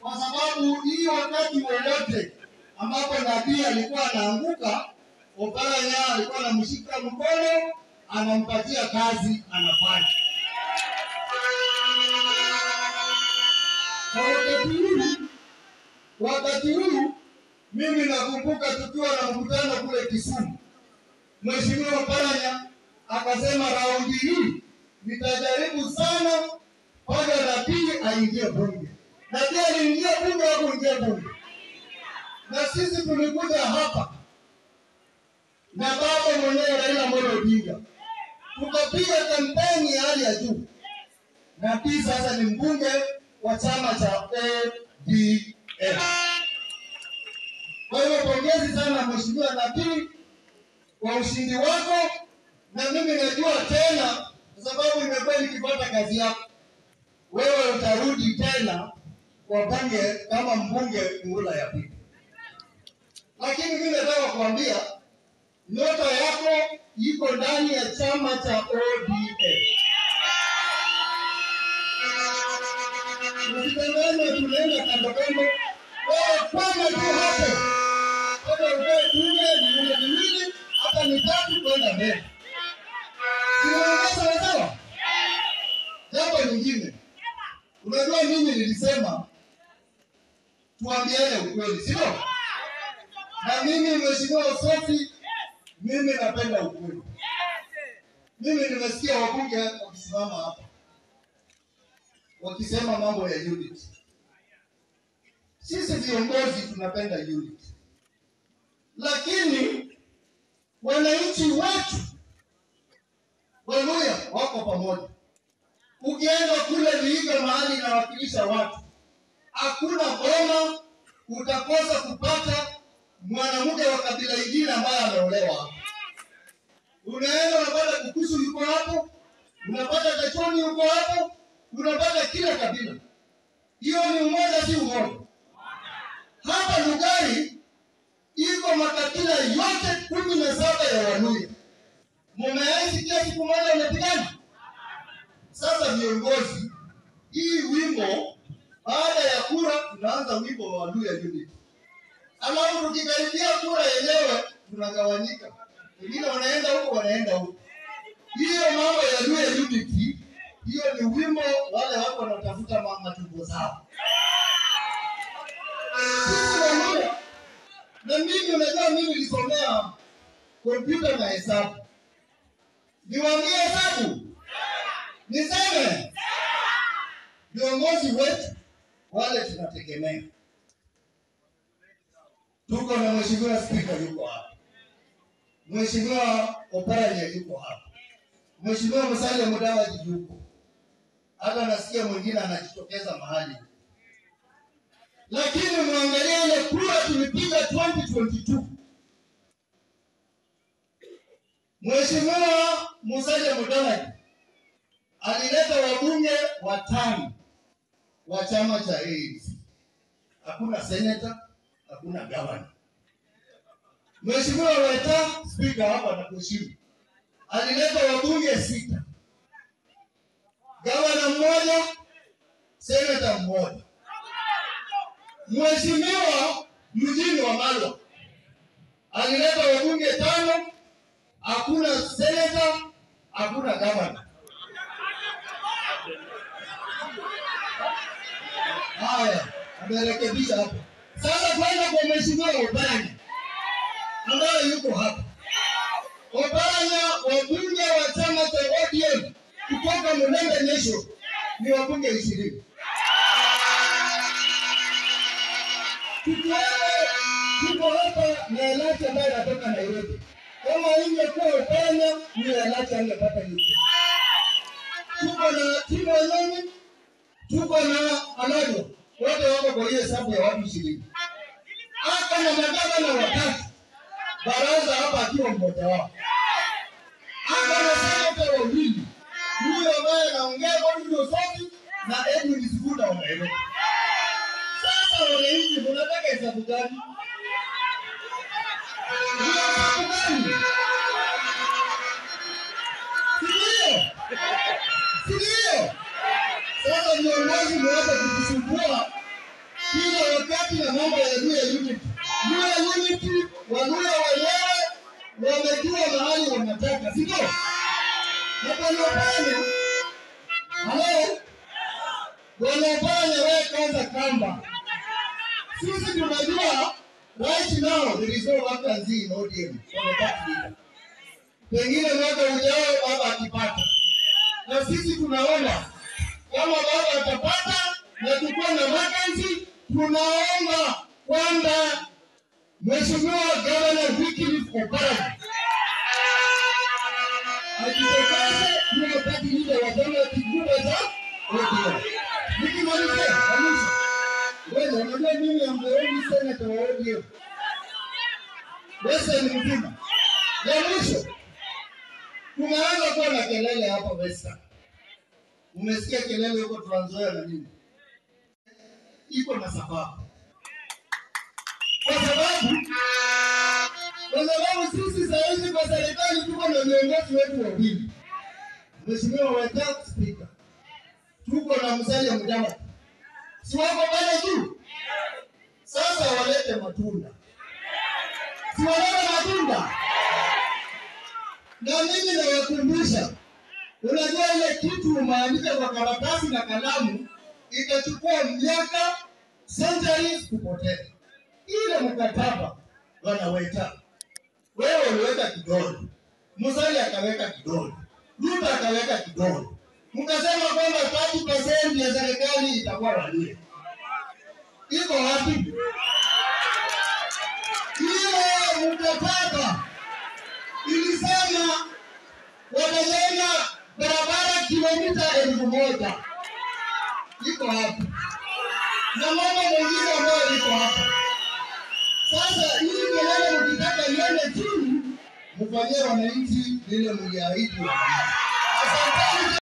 kwa sababu hii wakati wowote ambapo nabii alikuwa anaanguka, Oparanya alikuwa anamshika mkono, anampatia kazi anafanya. Kwa wakati huu, wakati huu mimi nakumbuka tukiwa na mkutano kule Kisumu, Mheshimiwa Paranya akasema raundi hii nitajaribu sana mpaka nabii aingie bunge. Nabii aliingia bunge au kuingia bunge? Na sisi tulikuja hapa na baba mwenyewe Raila Amolo Odinga, tukapiga kampeni ya hali ya juu. Nabii sasa ni mbunge wa chama cha ODM. Kwa hiyo pongezi sana Mheshimiwa Nabii kwa ushindi wako, na mimi najua tena, kwa sababu nimekuwa nikipata kazi yako, wewe utarudi tena kwa bunge kama mbunge muhula ya pili. Lakini mimi nataka kuambia ndoto yako iko ndani ya chama cha ODM. Usitangane tunaenda kando kando, wewe fanya tu hapo, kama ukae tunge miwili hata mitatu kwenda mbele. Jambo lingine, unajua mimi nilisema tuambiane ukweli, sio? Na mimi Mheshimiwa Sofi, mimi napenda ukweli. Mimi nimesikia wabunge wakisimama hapa wakisema mambo ya unity. Sisi viongozi tunapenda unity, lakini wananchi wetu Waluya wako pamoja. Ukienda kule Vihiga mahali inawakilisha watu, hakuna boma utakosa kupata mwanamke wa kabila ingine ambaye ameolewa. Unaenda unapata Kukusu yuko hapo, unapata Tachoni yuko hapo, unapata kila kabila. Hiyo ni umoja, si umoja? Hapa Lugari iko makabila yote kumi na saba ya Waluya. Mumeaisikia siku moja wamepigana? Sasa viongozi, hii wimbo baada ya kura tunaanza wimbo wa Waluya Unity, alafu tukikaribia kura yenyewe tunagawanyika, wengine wanaenda huko, wanaenda huko. Hiyo mambo ya Luya Unity, hiyo ni wimbo wale wako wanatafuta mama tumbo zao. Na mimi unajua, mimi nilisomea kompyuta na hesabu, niwaambie hesabu, niseme viongozi wetu wale tunategemea. Tuko na mheshimiwa spika yuko hapa, mheshimiwa Oparanya yuko hapa, mheshimiwa Musalia Mudavadi yuko. Hata, nasikia mwingine anajitokeza mahali, lakini mwangalie ile kura tulipiga 2022 Mheshimiwa Musalia Mudavadi alileta wabunge watano wa chama cha ANC. Hakuna seneta, hakuna gavana. Mheshimiwa Weta, spika hapa anakuheshimu, alileta wabunge sita, gavana mmoja, seneta mmoja. Mheshimiwa mjini wa Wamalwa alileta wabunge tano, hakuna seneta, hakuna gavana. Haya, amerekebisha hapo. Sasa kwenda kwa mheshimiwa Obanya ambaye yuko hapa. Obanya, wabunge wa chama cha ODM kutoka Mulembe Nation ni wabunge ishirini. Tukiwewe tuko hapa na Elacha ambaye anatoka Nairobi. Kama ingekuwa Obanya, ni Elacha angepata nyingi. Tuko na Timo Nyoni, tuko na Anado, wote wako kwa hiyo hesabu ya watu ishirini. Hata na magavana watatu, baraza hapa akiwa mmoja wao. hata na seneta wawili, huyo ambaye anaongea kwa Osoti na Edwin Sifuna wa Nairobi. Sasa wananchi, mnataka hesabu gani? Sindio? hesabu gani? Si ndio? Si ndio? Sasa viongozi mwache kutusema wanasumbua kila wakati na mambo ya Luhya Unity. Luhya Unity, Waluhya wenyewe wamejua mahali wanataka, si ndio? Na halo Bwanapanya, wewe kwanza kamba. Sisi tunajua right now there is no vacancy in ODM. Pengine mwaka ujao baba akipata, na sisi tunaona kama baba atapata na tukuwa na vacancy, tunaomba kwamba Mheshimiwa Gavana Wycliffe Oparanya ajitokeze kuwa party leader wa chama kikubwa cha ODM. Nikimalizia kabisa, wewe unajua mimi ambaye senata wa ODM Western mzima. Ya mwisho, tunaanza kuwa na kelele hapa Western. Umesikia kelele huko Trans na nini? Iko na sababu, kwa sababu kwa sababu sisi saa kwa serikali tuko na viongozi wetu wawili, Mheshimiwa Wetangula Spika, tuko na Musalia Mudavadi, si wako pale juu. Sasa walete matunda, si walete matunda. Na mimi nawakumbusha, unajua ile kitu umeandika kwa karatasi na kalamu itachukua miaka centuries kupotea. Ile mkataba wanaweka wewe uliweka kidole, Musali akaweka kidole, Ruto akaweka kidole, mkasema kwamba 30% ya serikali itakuwa Waluya. Iko wapi? Ile mkataba ilisema watajenga barabara kilomita elfu moja. Iko hapa Na mama mwingine ambayo iko hapa. Sasa hii kelele mkitaka iende chini, mfanyie wananchi lile mliahidi. Asanteni.